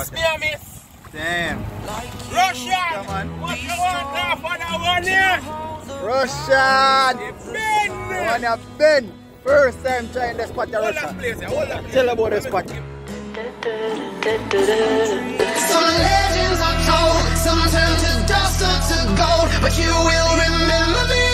Miss me, I miss. Damn. Russian. man. What you want now for that one here? Russian. Ben. One of Ben. First time trying the spot, the Hold that Russian. place. Hold that place. Tell about the spot. Some legends are told, some turn to dust or to gold, but you will remember me.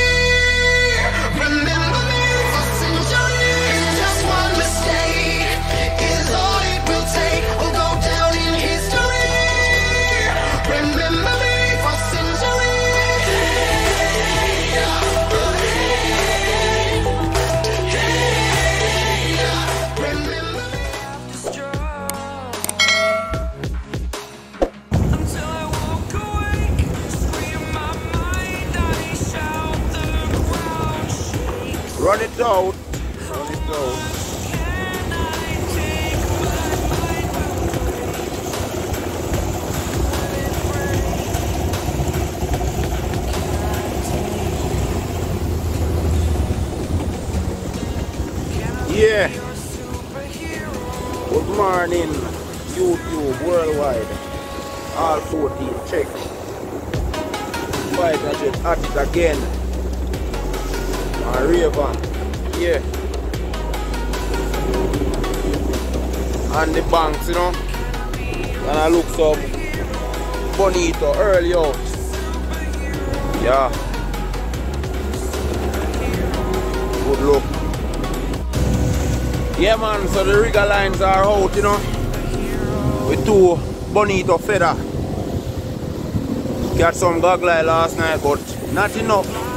Run it out. Run it take Yeah. Good morning, YouTube worldwide. All 14 check. Fight it, at it again. And Raven. Yeah. And the banks, you know. And I look some bonito early out. Yeah. Good look. Yeah man, so the rigger lines are out, you know. With two bonito feather. Got some goggle last night, but not enough.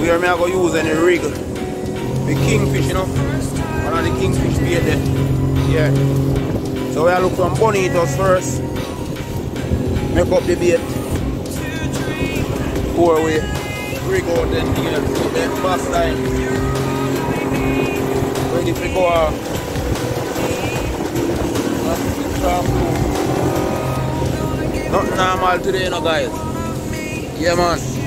Where me I go use any rig. The kingfish, you know. One of the kingfish bait there. Yeah. So we are look from bonitos first. Make up the bait. Pour away. Rig out then the fast line ready to go uh. out. Not normal today, you know, guys. Yeah, man.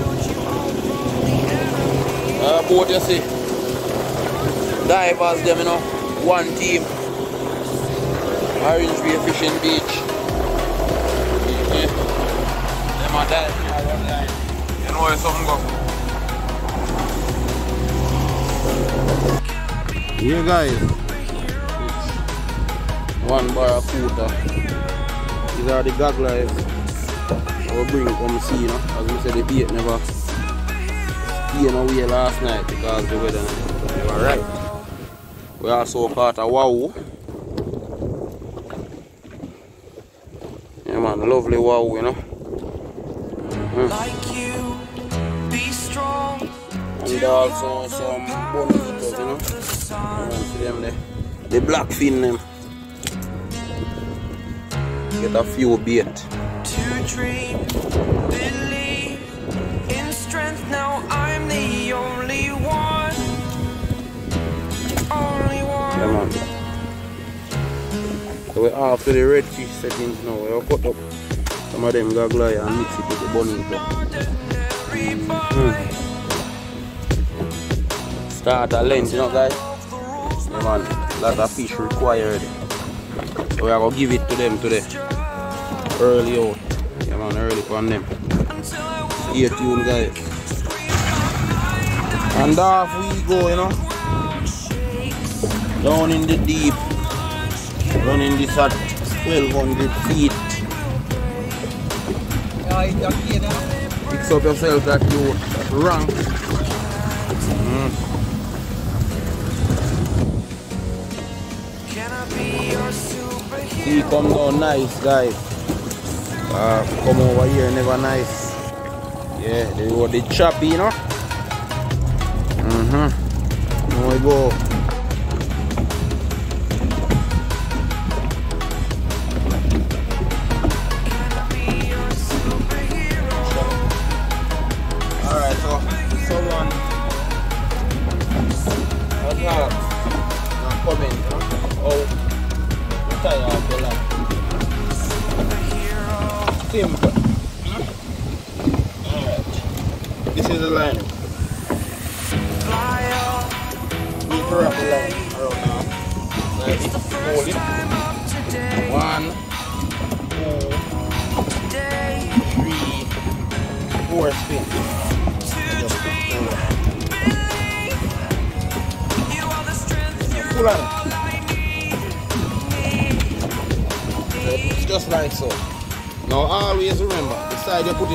Uh, boat, you see. Divers, them, you know. One team. Orange Bay Fishing Beach. Yeah. Them are diving. You know where something go. Yeah guys, one barracuda. These are the gogglers I will bring come see you know. As we said the bait never stayed away last night because the weather was never right. We also caught a wow. Yeah man, lovely wow you know. Hmm. like you? Be strong. And also some bonitos you know. See them there. The black fin them. Get a few bait. to dream, believe in strength. Now I'm the only one, only Yeah, one. man. So we're after the redfish settings now. We'll cut up some of them eye and mix it with the. Ordinary boy, hmm. Start a length, you know guys? Yeah man, lot of fish required. So we are gonna give it to them today. Early out. Yeah man, early on them. Stay tuned guys. And off we go, you know. Down in the deep. Running this at 1200 feet. Fix up yourself that you rank. Can I be? See come down nice guys. Uh, come over here never nice. Yeah, they were the choppy, you know. Now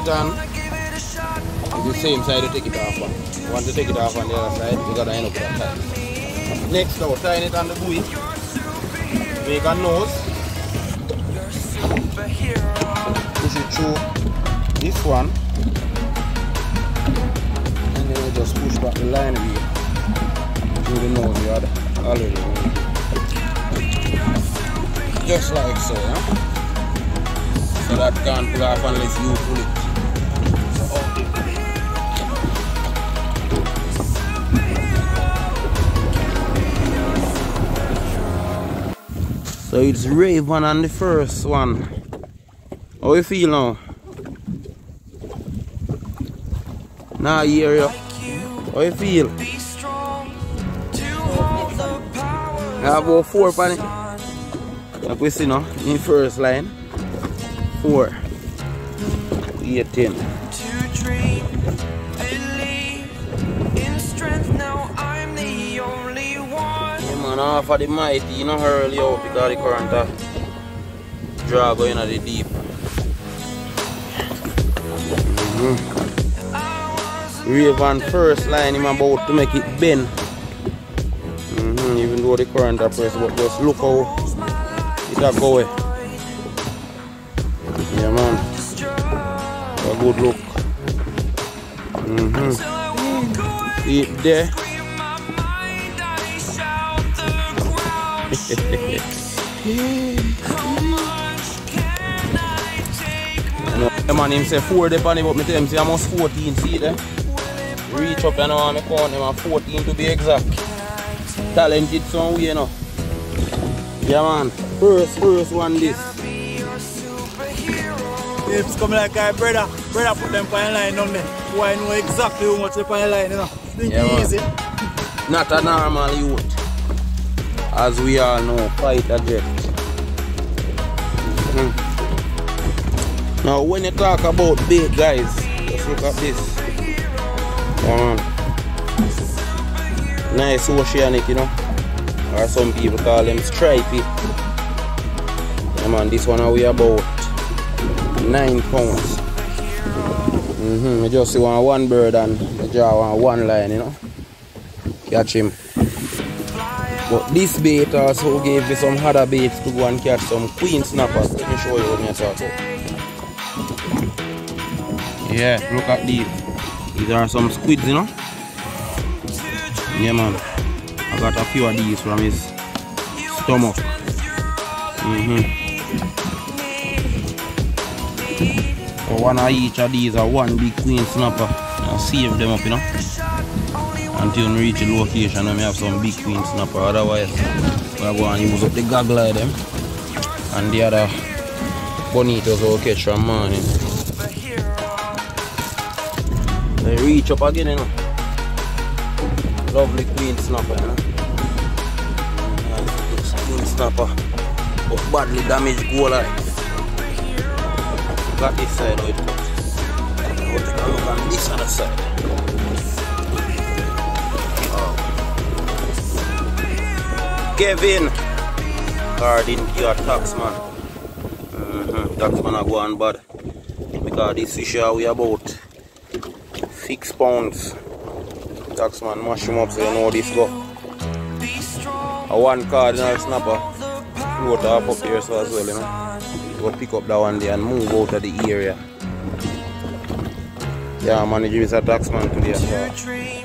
side you put it on is the same side you take it off on. You want to take it off on the other side, you gotta end up with a tie. Next now, tying it on the buoy. Make a nose. Push it through this one. And then we just push back the line here. Through the nose you had already. Just like so, yeah? So that can't pull off unless you pull it. So it's Raven on the first one. How you feel now? Now I hear you. How you feel? I have about four on it. Like we see now, in first line. Four. Eighteen. Man, half of the mighty, you know, early out because the current uh, draw going at the deep. Mhm. Raven first line, him about to make it bend. Mhm, Even though the current are press, but just look how it a go. eh. Yeah, man. A good look. Mhm. Walk away, See it there. The man him say four dey on but me tell him say almost 14, see there? Reach up and me count him at 14 to be exact. Talented some way you know. Yeah man, first, first one this. Be your superhero. It's come like a brother. Brother put them on line down there. Boy know exactly how much they on line, you know. Think Yeah, man. easy. Not a normal youth. As we all know, fight a jet. Mhm. Now when you talk about bait guys, just look at this. Man. Nice oceanic, you know. Or some people call them stripey. Yeah man, this one we about nine pounds. Mm-hmm. I just see one bird and I draw one line, you know. Catch him. But this bait also gave me some other baits to go and catch some queen snappers. Let me show you what I'm talking. Yeah, look at these. These are some squids, you know. Yeah, man. I got a few of these from his stomach. Mm-hmm. So one of each of these are one big queen snapper. I save them up, you know. Until we reach the location and we have some big queen snapper. Otherwise, we're going to use up the goggle of them. And the other bonitos will catch from morning. They reach up again, you know. Lovely queen snapper, you know. Queen snapper. But badly damaged goal line. Got this side you can look on this other side. Kevin. Guarding your taxman. Mm-hmm. Taxman are going bad. Because this fish here we about six pounds. Taxman mash him up so you know this go. A one cardinal snapper. Float off up here so as well, you know. Go pick up that one there and move out of the area. Yeah, manager is a taxman today. So.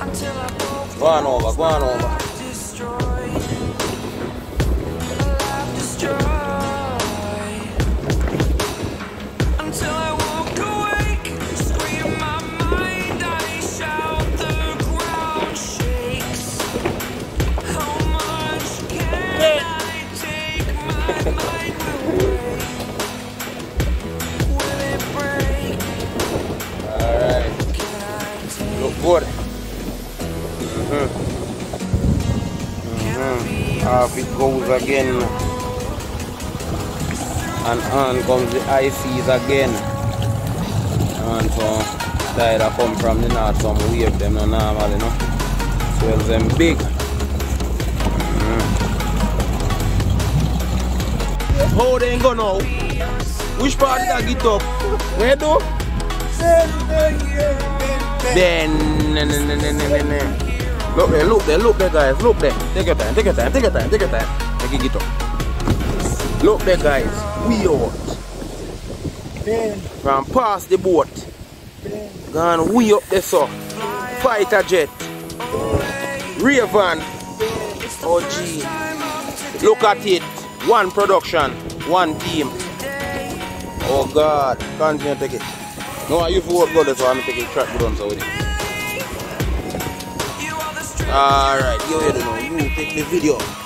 Until I broke Go on over, go on over. Again. And on comes the ICs again. And so tide that come from the north, some wave them no normal, you know. Swells them big. Mm-hmm. How they go now? Which part did I get up? Where do? Then. Look there, look there, look there, guys. Look there. Take your time, take your time, take your time, take your time. Up. Look there, guys. We out. Ben, From past the boat. Gone way up there, so. Fighter jet. Raven. Oh, gee. Look at it. One production, one team. Oh, God. Continue to take it. No, I used to work so I'm taking to track good on so with it. Alright, you here know. You take the video.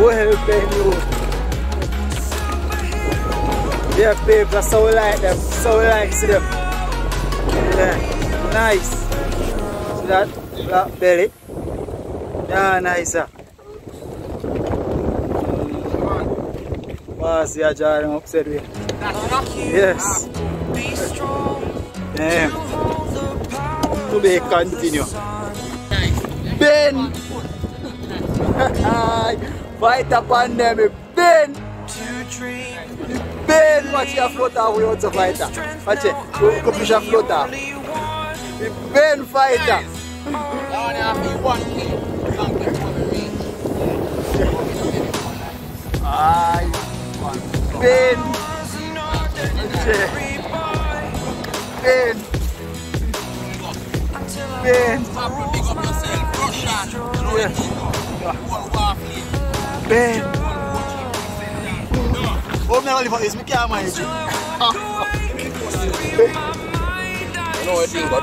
Well, Ben, you. Yeah, babe, that's how we like them. So we like see them. Yeah, nice. See that black belly? Yeah, nice. ah. Wow, see a jar them upset way. Yes. Damn. To be continue. Fight upon them, Ben! Ben, watch your floater we out to fighter. Watch it. Go push a. The Ben fighter. Aye. Ben. Ben. Ben. Yeah. Ben. Oh, me only for this, me can't manage it. You I think, uh,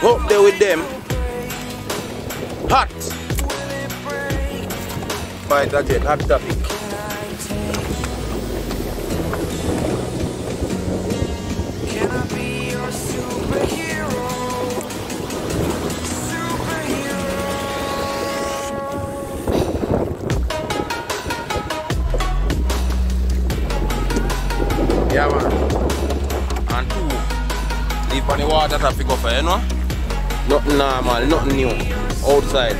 Go up there with them. Hot. Fighter jet, hot topic. Leave on the water traffic off, you know? Nothing normal, nothing new. Outside.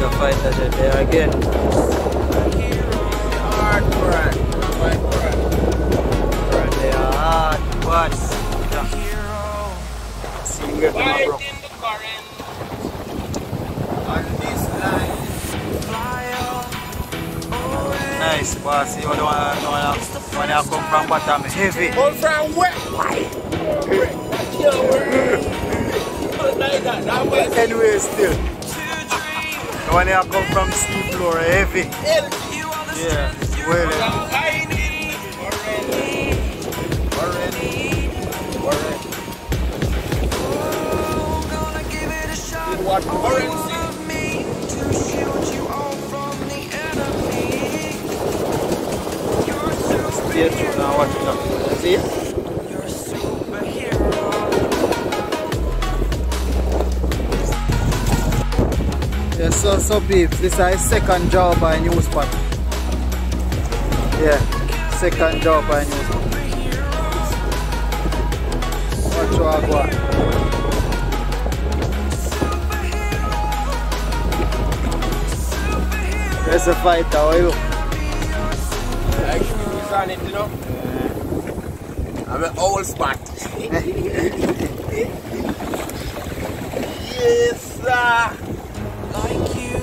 The fighter jet there again. Hard work. Right there, hard what? Single bro. Nice, boss. You don't want to when you come from bottom heavy. All from where? Anyway, still. When you come from steep floor heavy. Yeah, well. eh. What currency? A Stay tuned and watch it You're. Yeah, so, so peeps, this is our second job by new spot. Yeah, second job by new spot. Watch go on. There's a fighter, how you? On it, you know? I'm an old spot. yes, sir. Like you,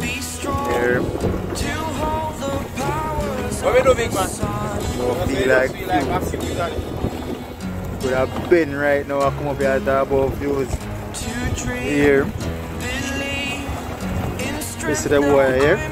be strong Here. to hold the power What we do, big man? Feel feel like feel like a views. few got it. Could have been right now. I come up here and talk about views here. This is the boy here.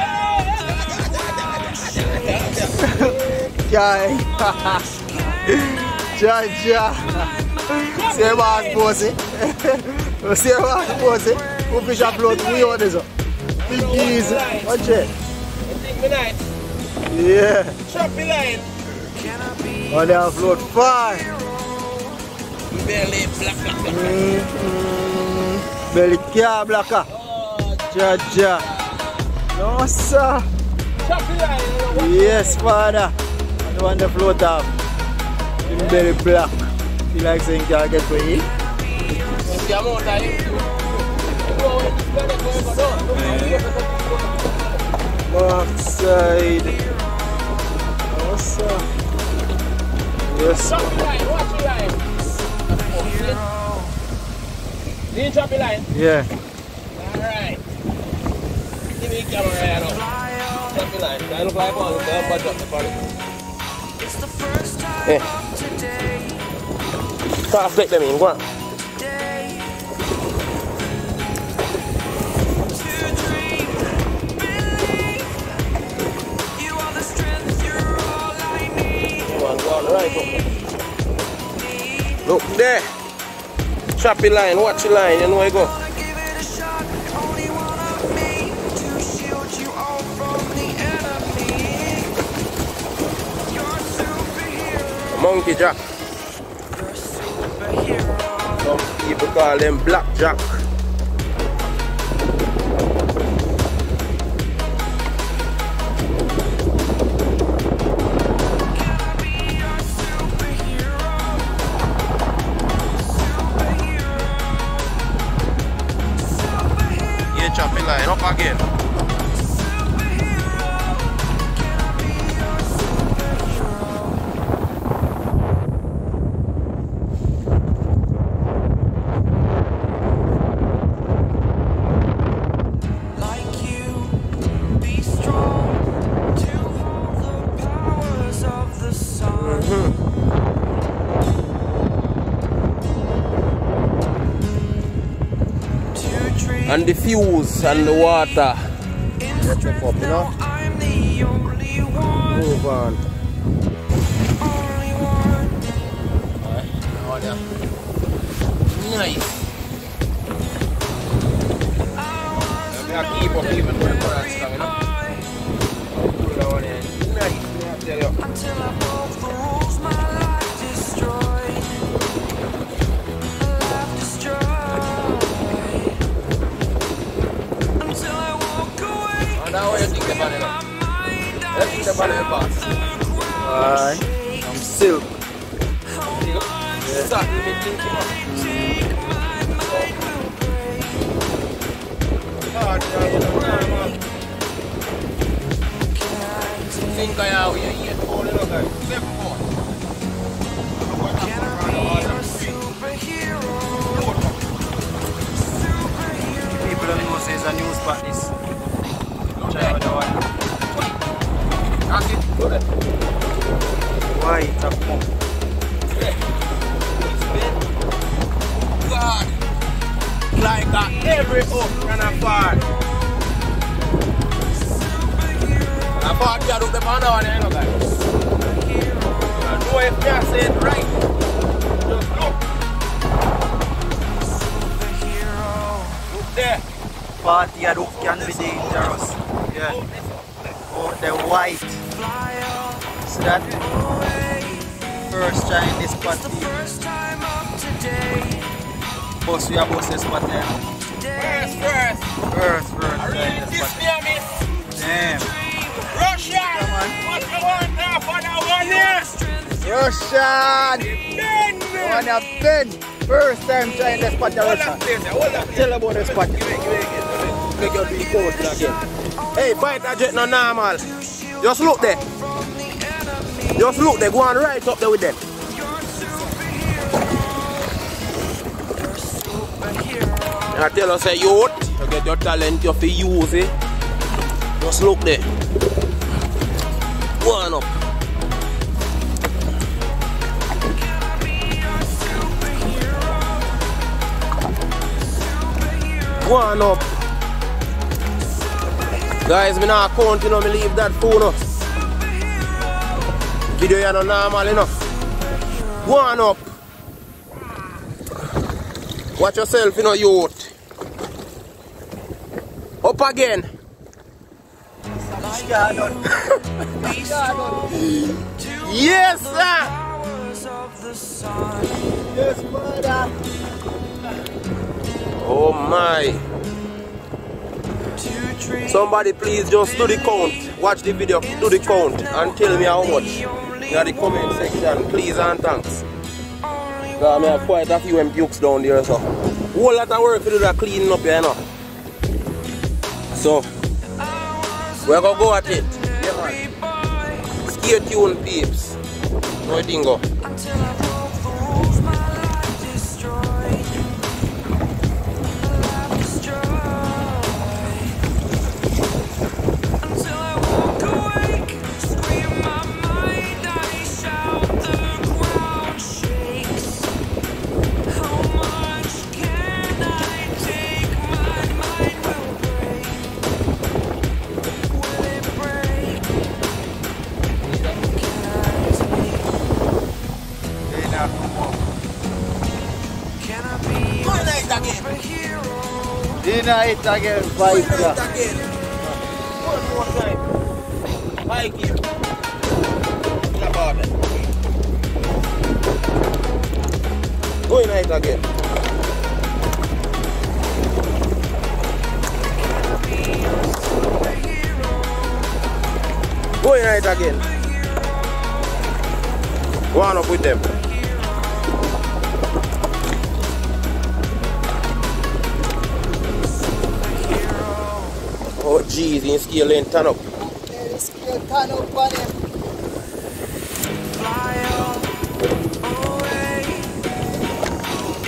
We on this. Big easy. Watch it. Think me nice. Yeah. Choppy line. One day I float far. Belly black black black. Mm-hmm. Belly car blacker. Ja, ja. No, sir. Choppy line. Yes, father. Float off. Him belly black. He likes saying get eat. The amount of you. Backside. Sir. Yes. Choppy line. Watch the line. Did? Yeah. Alright. Give me camera right now. Choppy line. I look like one. Budge up the body. Yeah. Start to flick them in. Go on. Go on, go on, right up. Look there. Choppy line, watch the line, you know where you go. Monkey Jack. Some people call Jack. Yeah, choppy line up again. And the fuse and the water. in up, you know? Every up and a part. A part you look the man on eh, you know, guys. You know if you say it right. Just look. Look there. Party at Oak can be dangerous. Yeah. Oh, the white. See that? First time this spot here. First time of today. Bus we are bus this spot there. First, first. First, first. I really this me, Damn. Russia! What I want now for that one year? One up, Ben! First time trying the spot, the Russia. Tell about this spot. Make your big coat again. Hey, bite that jet no normal. Just look there. Just look there. Go on right up there with them. I tell us, a youth, you get your talent, you have to use it. Just look there. Go on up. Go on up. Guys, me not count, you know, me leave that phone up. Video you know normal enough. Go on up. Watch yourself, you know, youth. Again. Yes, sir. Yes, brother. Oh my. Somebody please just do the count. Watch the video, do the count and tell me how much. In the comment section, please and thanks. Because I have quite a few empukes down there so. Whole lot of work to do that cleaning up here, you know. So, we're gonna go at it. Yeah. Stay tuned, peeps. No it superhero? Dinner it again, fight. again. One more time. Mike here. About it. Go in it again. Go in it again. Go on up with them. Jeez, in scale lane turn up. Turn up on him. Fly away.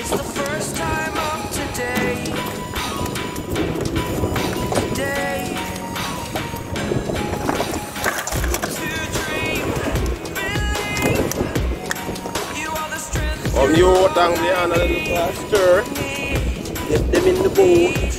The first of today. Day. To dream, believe. You are the strength From down there and a little faster. Get them in the boat.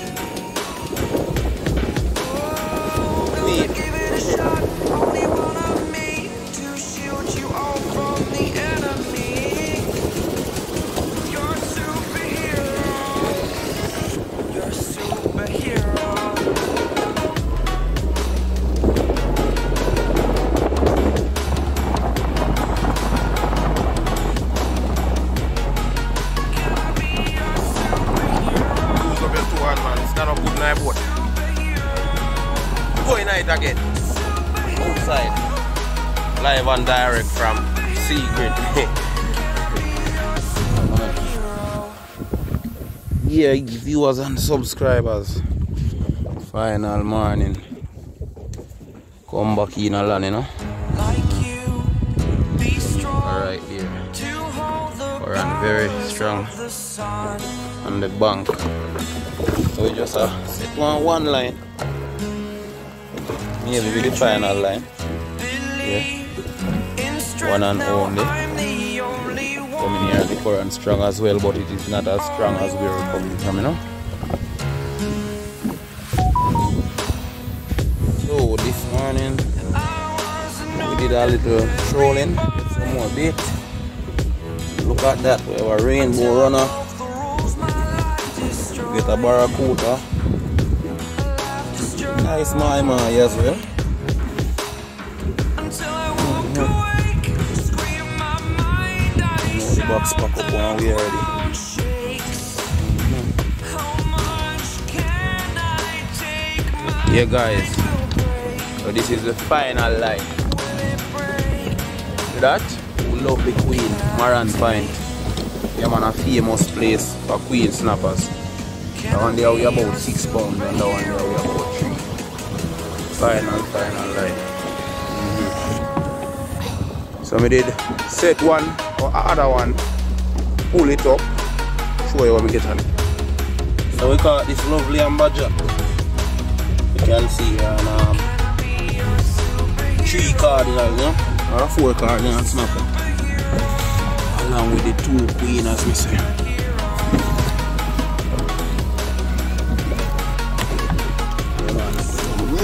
Direct from Secret. yeah, viewers and subscribers. Final morning. Come back in a land, you know. Like you, be strong Alright, there. to hold the We're on very strong on the bank. So we just uh, set one one line. Maybe with the final line. In strength One and only. Coming here the current strong as well, but it is not as strong as we are coming from, you know. So this morning we did a little trolling, some more bait. Look at that, we have a rainbow runner, get a barracuda. Nice mahi mahi as well. Now the up we already. Yeah guys, so this is the final line. That? lovely queen, Morant Point. Yeah man, a famous place for queen snappers. That one there we about six pounds and that one there we about three. Final, final line. Mhm. So we did set one or other one, pull it up, show you what we get on it. So we got this lovely amberjack. You can see on um, three cardinals, know, or four cardinals snapper. Along with the two queen as we say.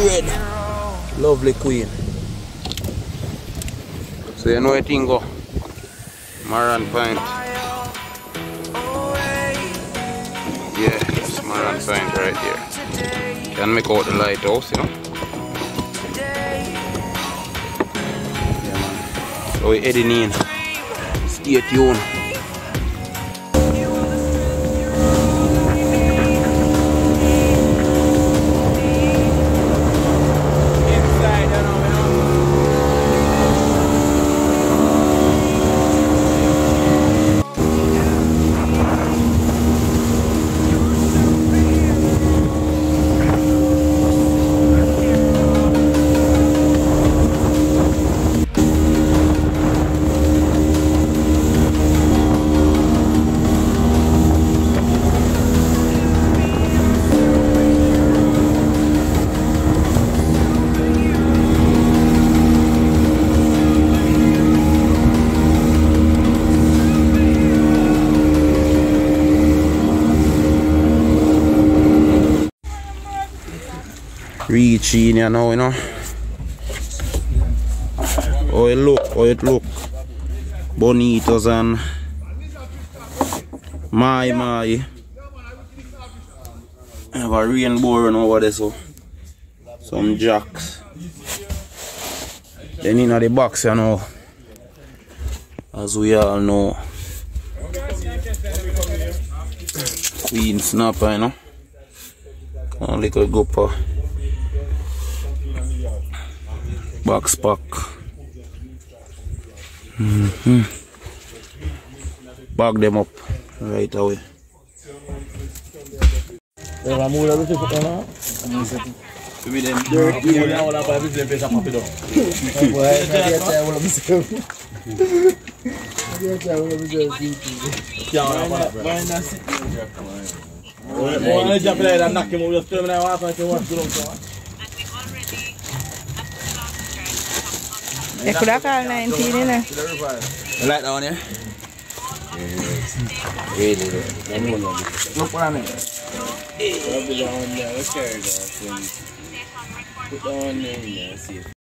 Red. Lovely queen. So you know thing go. Morant Point. Yeah, that's Morant Point right here. Can make out the lighthouse, you know. Yeah, man. So we heading in. Stay tuned. Here now, you know. How it look, how it look. Bonitos and mahi mahi. Have a rainbow run over there so some jacks. Then in the box you know. As we all know. Queen snapper, you know. A little gopper. Box pack. Mm-hmm. Bag them up right away. Eh, kuda ka 19 ni lah. You like that one, yeah? Really, really. Look what I mean. Put that one there, let's carry it off. Put that one there, yeah, see.